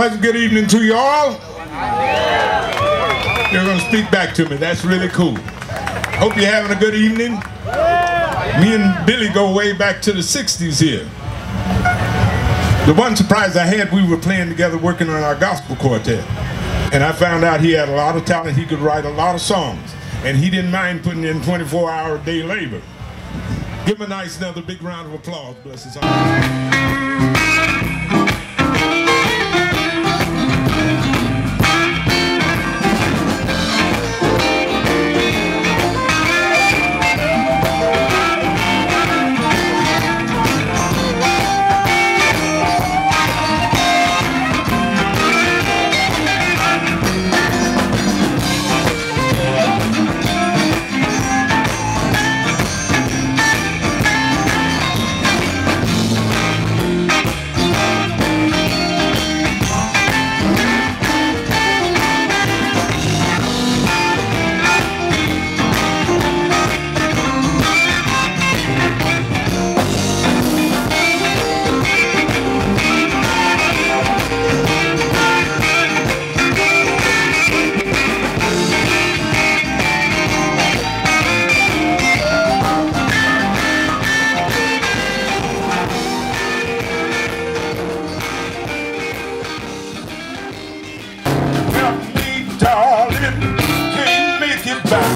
Pleasant good evening to you all. You're going to speak back to me. That's really cool. Hope you're having a good evening. Me and Billy go way back to the 60s here. The one surprise I had, we were playing together working on our gospel quartet. And I found out he had a lot of talent. He could write a lot of songs. And he didn't mind putting in 24 hour day labor. Give him a nice another big round of applause. Bless his heart.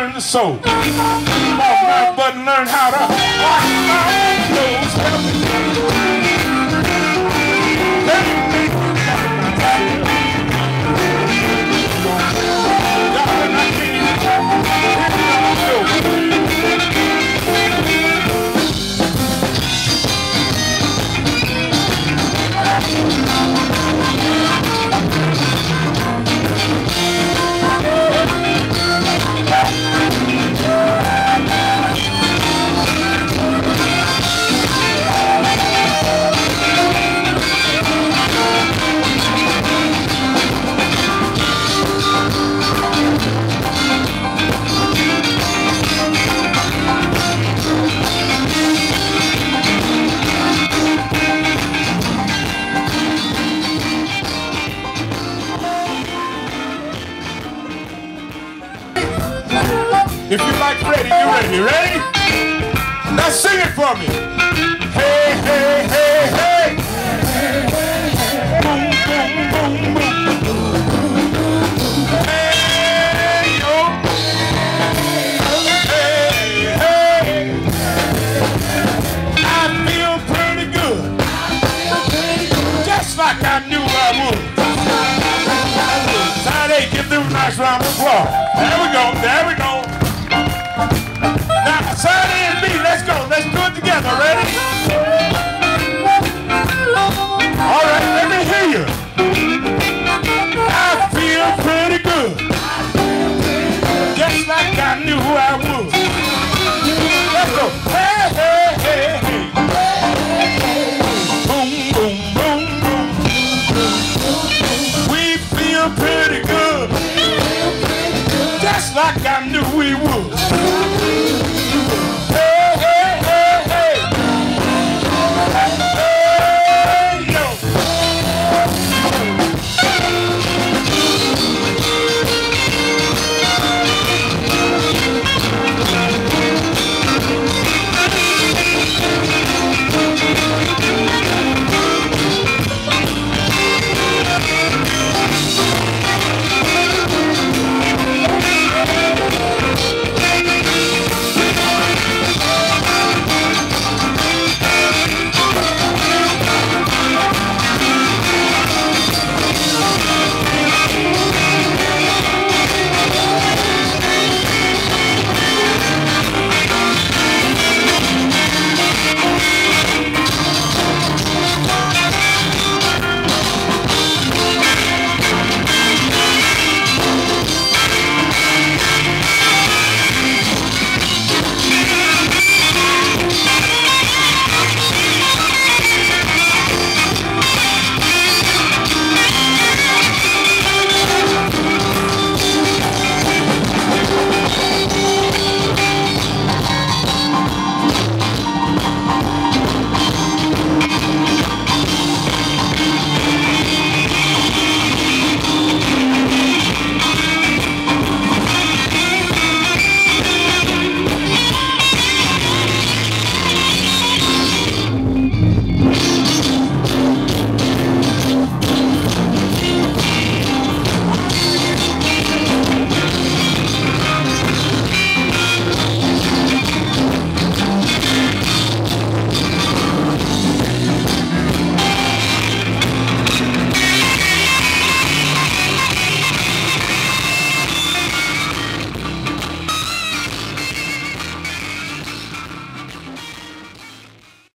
learn to sew. Off my butt learn how to my. You ready? Now sing it for me. Hey, hey, hey, hey. Boom, boom, boom, boom. Hey, yo. Hey, hey. I feel pretty good. Just like I knew I would. A nice round of applause. There we go, there we go. Let's go. Let's do it together. Ready?